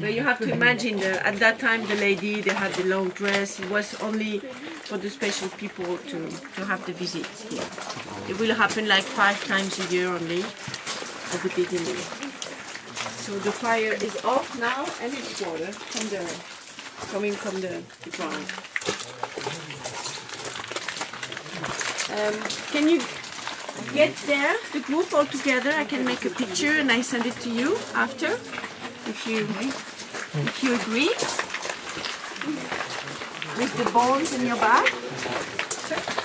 But you have to imagine the, at that time the lady they had the long dress. It was only for the special people to, to have the visit here. It will happen like five times a year only at the beginning. So the fire is off now and it's water from the coming from the, the ground. Um, can you get there, the group all together? I can make a picture and I send it to you after, if you if you agree with the bones in your bag.